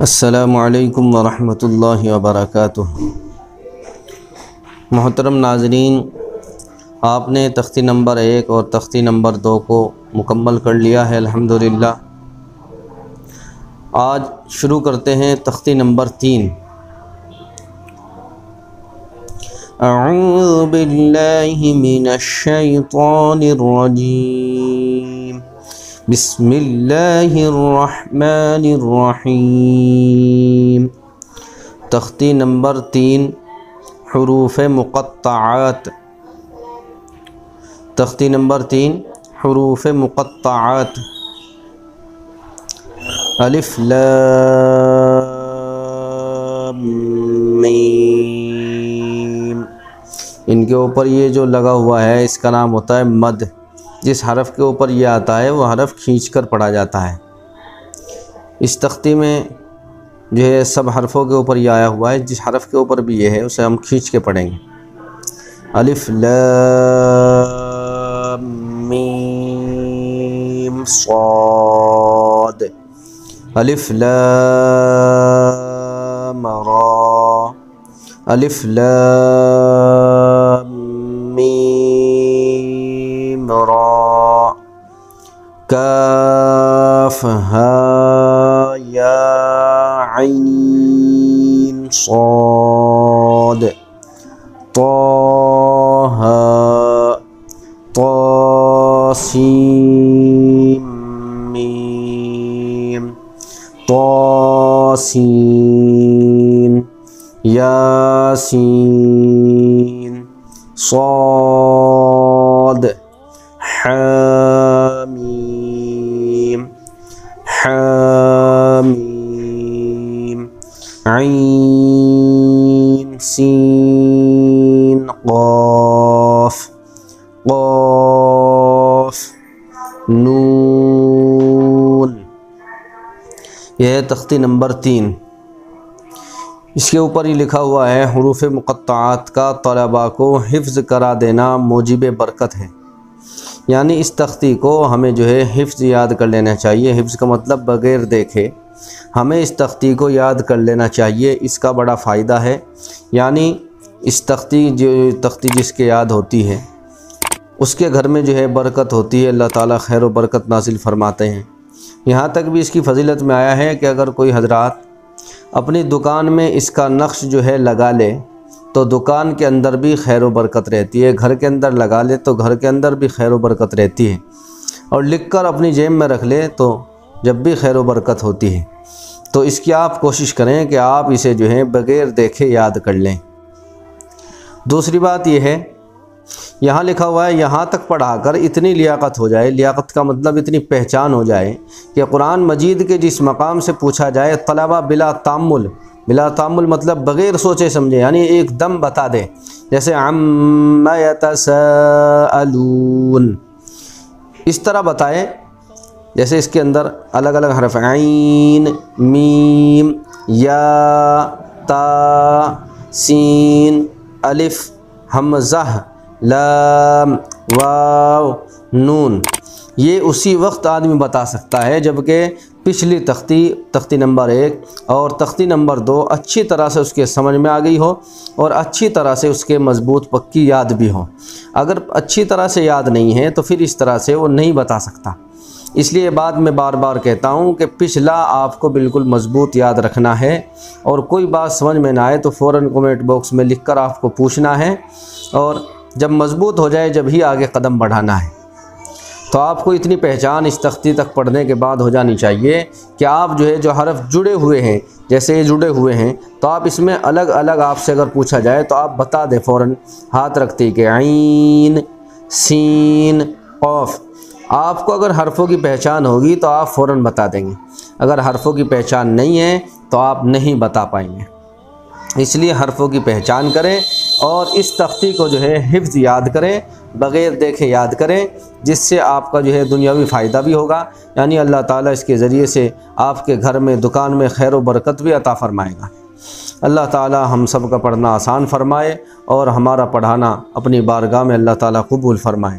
السلام علیکم ورحمۃ اللہ وبرکاتہ۔ محترم ناظرین، آپ نے تختی نمبر ایک اور تختی نمبر دو کو مکمل کر لیا ہے، الحمدللہ۔ آج شروع کرتے ہیں تختی نمبر تین۔ اعوذ باللہ من الشیطان الرجیم۔ بسم اللہ الرحمن الرحیم۔ تختی نمبر تین، حروف مقطعات۔ تختی نمبر تین، حروف مقطعات۔ الف لام، میم۔ ان کے اوپر یہ جو لگا ہوا ہے، اس کا نام ہوتا ہے مد۔ جس حرف کے اوپر یہ آتا ہے وہ حرف کھینچ کر پڑھا جاتا ہے۔ اس تختی میں جو ہے سب حرفوں کے اوپر یہ آیا ہوا ہے، جس حرف کے اوپر بھی یہ ہے، اسے ہم کھینچ کے پڑھیں گے۔ الف، لام، میم، صاد۔ الف، لام، را۔ الف، لام صدرا كافها يا عين صاد. طه طاسيم طاسين ياسين صاد. عین سین قاف قاف، نون. یہ ہے تختی نمبر تین۔ اس کے اوپر ہی لکھا ہوا ہے، حروف مقطعات کا طلباء کو حفظ کرا دینا موجب برکت ہے۔ یعنی اس تختی کو ہمیں جو ہے حفظ یاد کر لینا چاہیے۔ حفظ کا مطلب بغیر دیکھے۔ ہمیں اس تختی کو یاد کر لینا چاہیے، اس کا بڑا فائدہ ہے۔ یعنی اس تختی جو، تختی جس کے یاد ہوتی ہے، اس کے گھر میں جو ہے برکت ہوتی ہے۔ اللہ تعالیٰ خیر و برکت نازل فرماتے ہیں۔ یہاں تک بھی اس کی فضیلت میں آیا ہے کہ اگر کوئی حضرات اپنی دکان میں اس کا نقش جو ہے لگا لے، تو دکان کے اندر بھی خیر و برکت رہتی ہے۔ گھر کے اندر لگا لے تو گھر کے اندر بھی خیر و برکت رہتی ہے۔ اور لکھ کر اپنی جیب میں رکھ لے تو جب بھی خیر و برکت ہوتی ہے۔ تو اس کی آپ کوشش کریں کہ آپ اسے جو ہے بغیر دیکھے یاد کر لیں۔ دوسری بات یہ ہے، یہاں لکھا ہوا ہے، یہاں تک پڑھا کر اتنی لیاقت ہو جائے۔ لیاقت کا مطلب اتنی پہچان ہو جائے کہ قرآن مجید کے جس مقام سے پوچھا جائے، طلبہ بلا تعمل بلا تعمل مطلب بغیر سوچے سمجھے یعنی ایک دم بتا دے۔ جیسے عم یتساءلون اس طرح بتائے جیسے اس کے اندر الگ الگ حرف عین، میم، یا، تا، سین، الف، حمزہ، لام، واو، نون۔ یہ اسی وقت آدمی بتا سکتا ہے جبکہ پچھلی تختی تختی نمبر ایک اور تختی نمبر دو اچھی طرح سے اس کے سمجھ میں آ گئی ہو اور اچھی طرح سے اس کے مضبوط پکی یاد بھی ہو۔ اگر اچھی طرح سے یاد نہیں ہے تو پھر اس طرح سے وہ نہیں بتا سکتا۔ اس لیے بات میں بار بار کہتا ہوں کہ پچھلا آپ کو بالکل مضبوط یاد رکھنا ہے اور کوئی بات سمجھ میں نہ آئے تو فوراً کومنٹ باکس میں لکھ کر آپ کو پوچھنا ہے اور جب مضبوط ہو جائے جب ہی آگے قدم بڑھانا ہے۔ تو آپ کو اتنی پہچان اس تختی تک پڑھنے کے بعد ہو جانی چاہیے کہ آپ جو ہے جو حرف جڑے ہوئے ہیں، جیسے یہ جڑے ہوئے ہیں، تو آپ اس میں الگ الگ آپ سے اگر پوچھا جائے تو آپ بتا دیں فوراً ہاتھ رکھتے کہ عین، سین قوف آپ کو اگر حرفوں کی پہچان ہوگی تو آپ فوراً بتا دیں گے۔ اگر حرفوں کی پہچان نہیں ہے تو آپ نہیں بتا پائیں گے۔ اس لیے حرفوں کی پہچان کریں اور اس تختی کو جو ہے حفظ یاد کریں، بغیر دیکھے یاد کریں، جس سے آپ کا جو ہے دنیاوی فائدہ بھی ہوگا۔ یعنی اللہ تعالیٰ اس کے ذریعے سے آپ کے گھر میں، دکان میں خیر و برکت بھی عطا فرمائے گا۔ اللہ تعالیٰ ہم سب کا پڑھنا آسان فرمائے اور ہمارا پڑھانا اپنی بارگاہ میں اللہ تعالیٰ قبول فرمائے۔